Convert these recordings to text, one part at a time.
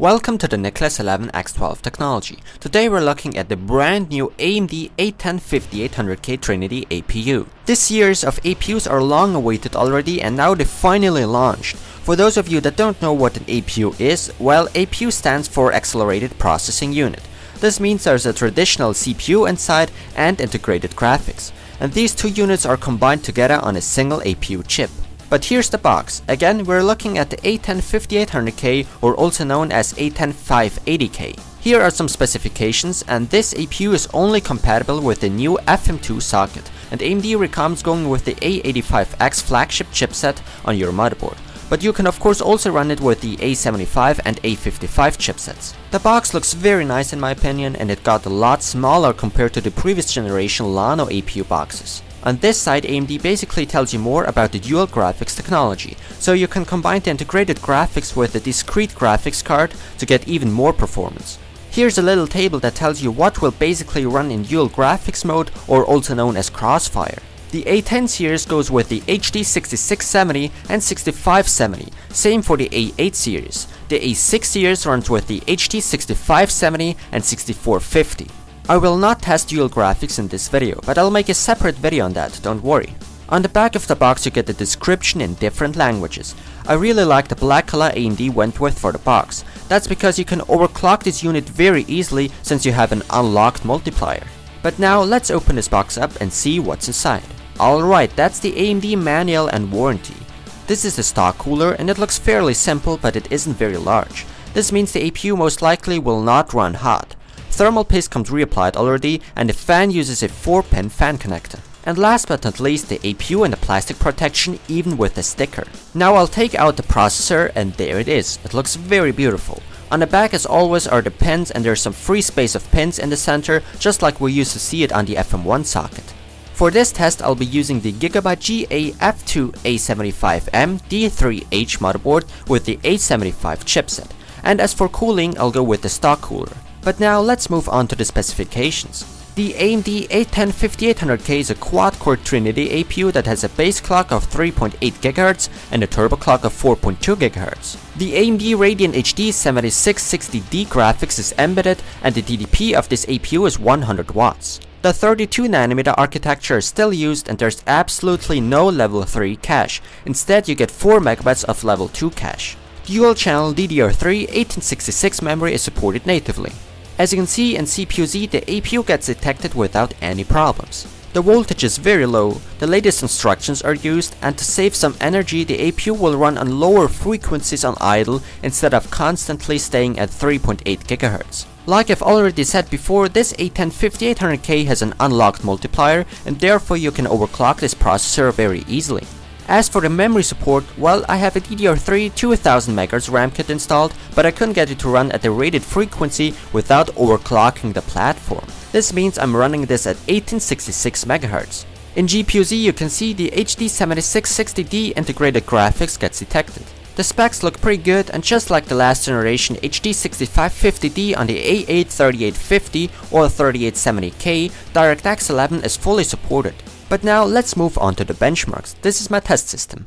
Welcome to the Nicolas 11 X12 technology. Today we're looking at the brand new AMD A10 5800K Trinity APU. This series of APUs are long awaited already and now they finally launched. For those of you that don't know what an APU is, well APU stands for Accelerated Processing Unit. This means there's a traditional CPU inside and integrated graphics, and these two units are combined together on a single APU chip. But here's the box. Again, we're looking at the A10 5800K or also known as A10 580K. Here are some specifications and this APU is only compatible with the new FM2 socket and AMD recommends going with the A85X flagship chipset on your motherboard. But you can of course also run it with the A75 and A55 chipsets. The box looks very nice in my opinion and it got a lot smaller compared to the previous generation Llano APU boxes. On this side, AMD basically tells you more about the dual graphics technology, so you can combine the integrated graphics with a discrete graphics card to get even more performance. Here's a little table that tells you what will basically run in dual graphics mode or also known as crossfire. The A10 series goes with the HD 6670 and 6570, same for the A8 series. The A6 series runs with the HD 6570 and 6450. I will not test dual graphics in this video, but I'll make a separate video on that, don't worry. On the back of the box you get the description in different languages. I really like the black color AMD went with for the box. That's because you can overclock this unit very easily since you have an unlocked multiplier. But now let's open this box up and see what's inside. Alright, that's the AMD manual and warranty. This is the stock cooler and it looks fairly simple but it isn't very large. This means the APU most likely will not run hot. Thermal paste comes reapplied already and the fan uses a 4-pin fan connector. And last but not least the APU and the plastic protection even with the sticker. Now I'll take out the processor and there it is, it looks very beautiful. On the back as always are the pins and there's some free space of pins in the center just like we used to see it on the FM1 socket. For this test I'll be using the Gigabyte GA F2A75M D3H motherboard with the A75 chipset. And as for cooling I'll go with the stock cooler. But now let's move on to the specifications. The AMD A10 5800K is a quad-core Trinity APU that has a base clock of 3.8 GHz and a turbo clock of 4.2 GHz. The AMD Radeon HD 7660D graphics is embedded and the TDP of this APU is 100 watts. The 32nm architecture is still used and there's absolutely no level 3 cache, instead you get 4MB of level 2 cache. Dual channel DDR3 1866 memory is supported natively. As you can see in CPU-Z, the APU gets detected without any problems. The voltage is very low, the latest instructions are used, and to save some energy, the APU will run on lower frequencies on idle instead of constantly staying at 3.8 GHz. Like I've already said before, this A10 5800K has an unlocked multiplier, and therefore you can overclock this processor very easily. As for the memory support, well I have a DDR3 2000MHz RAM kit installed, but I couldn't get it to run at the rated frequency without overclocking the platform. This means I'm running this at 1866MHz. In GPU-Z you can see the HD 7660D integrated graphics gets detected. The specs look pretty good and just like the last generation HD 6550D on the A8 3850 or 3870K, DirectX 11 is fully supported. But now let's move on to the benchmarks. This is my test system.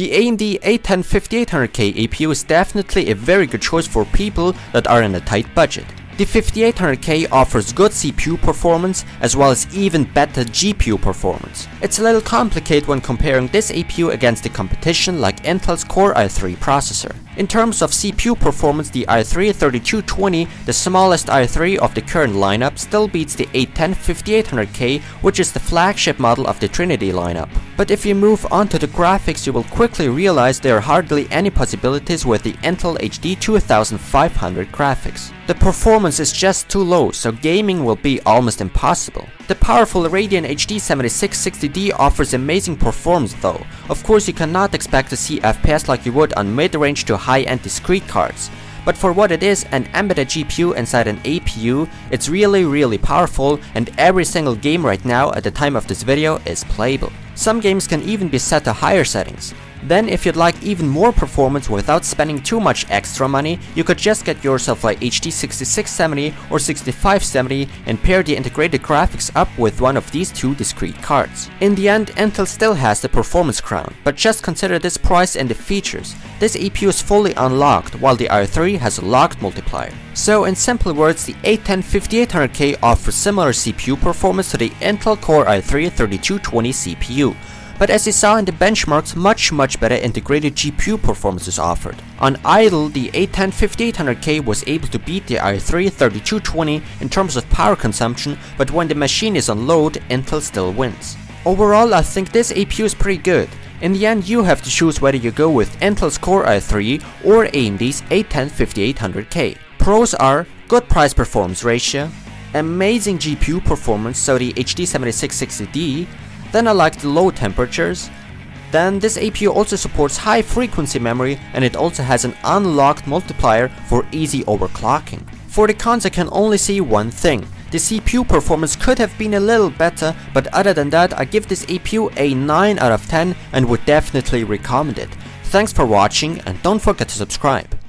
The AMD A10-5800K APU is definitely a very good choice for people that are in a tight budget. The 5800K offers good CPU performance as well as even better GPU performance. It's a little complicated when comparing this APU against the competition like Intel's Core i3 processor. In terms of CPU performance, the i3-3220, the smallest i3 of the current lineup, still beats the A10-5800K, which is the flagship model of the Trinity lineup. But if you move on to the graphics, you will quickly realize there are hardly any possibilities with the Intel HD 2500 graphics. The performance is just too low, so gaming will be almost impossible. The powerful Radeon HD 7660D offers amazing performance though. Of course you cannot expect to see FPS like you would on mid-range to high-end discrete cards. But for what it is, an embedded GPU inside an APU, it's really really powerful and every single game right now at the time of this video is playable. Some games can even be set to higher settings. Then if you'd like even more performance without spending too much extra money, you could just get yourself a HD 6670 or 6570 and pair the integrated graphics up with one of these two discrete cards. In the end, Intel still has the performance crown, but just consider this price and the features. This APU is fully unlocked, while the i3 has a locked multiplier. So in simple words, the A10-5800K offers similar CPU performance to the Intel Core i3-3220 CPU, but as you saw in the benchmarks, much much better integrated GPU performance is offered. On idle, the A10-5800K was able to beat the i3-3220 in terms of power consumption, but when the machine is on load, Intel still wins. Overall, I think this APU is pretty good. In the end, you have to choose whether you go with Intel's Core i3 or AMD's A10-5800K. Pros are good price performance ratio, amazing GPU performance so the HD 7660D, then I like the low temperatures. Then this APU also supports high frequency memory and it also has an unlocked multiplier for easy overclocking. For the cons I can only see one thing. The CPU performance could have been a little better, but other than that I give this APU a 9 out of 10 and would definitely recommend it. Thanks for watching and don't forget to subscribe.